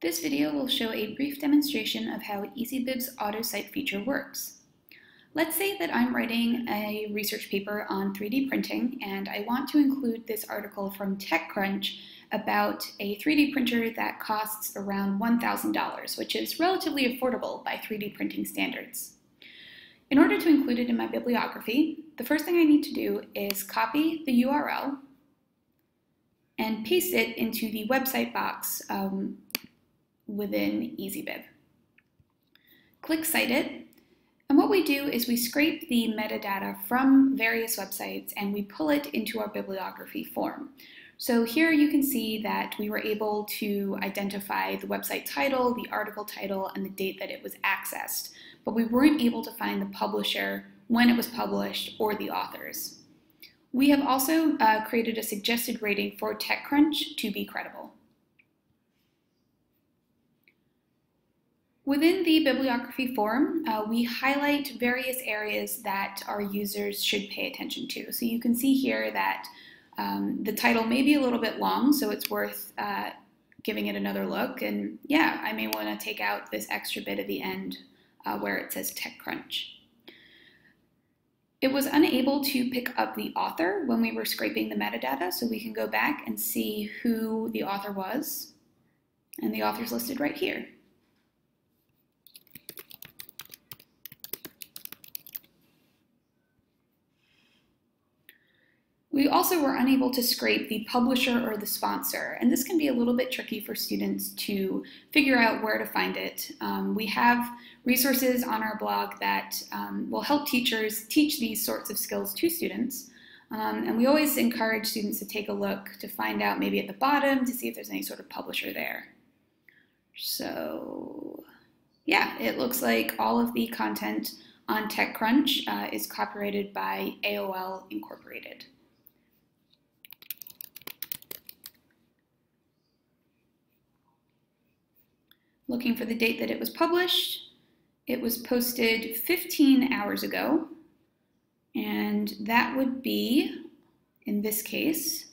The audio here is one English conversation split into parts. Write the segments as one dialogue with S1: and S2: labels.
S1: This video will show a brief demonstration of how EasyBib's auto AutoCite feature works. Let's say that I'm writing a research paper on 3D printing and I want to include this article from TechCrunch about a 3D printer that costs around $1,000, which is relatively affordable by 3D printing standards. In order to include it in my bibliography, the first thing I need to do is copy the URL and paste it into the website box um, within EasyBib. Click Cite It, and what we do is we scrape the metadata from various websites and we pull it into our bibliography form. So here you can see that we were able to identify the website title, the article title, and the date that it was accessed, but we weren't able to find the publisher, when it was published, or the authors. We have also uh, created a suggested rating for TechCrunch to be credible. Within the bibliography form, uh, we highlight various areas that our users should pay attention to. So you can see here that um, the title may be a little bit long, so it's worth uh, giving it another look. And yeah, I may want to take out this extra bit at the end uh, where it says TechCrunch. It was unable to pick up the author when we were scraping the metadata, so we can go back and see who the author was. And the author's listed right here. We also were unable to scrape the publisher or the sponsor, and this can be a little bit tricky for students to figure out where to find it. Um, we have resources on our blog that um, will help teachers teach these sorts of skills to students. Um, and we always encourage students to take a look to find out maybe at the bottom to see if there's any sort of publisher there. So yeah, it looks like all of the content on TechCrunch uh, is copyrighted by AOL Incorporated. Looking for the date that it was published. It was posted 15 hours ago, and that would be, in this case,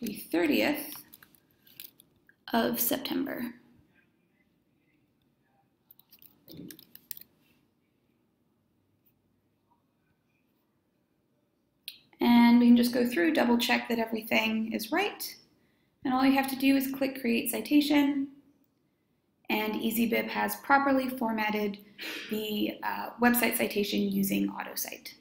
S1: the 30th of September. And we can just go through, double check that everything is right. And all you have to do is click Create Citation, and EasyBib has properly formatted the uh, website citation using AutoCite.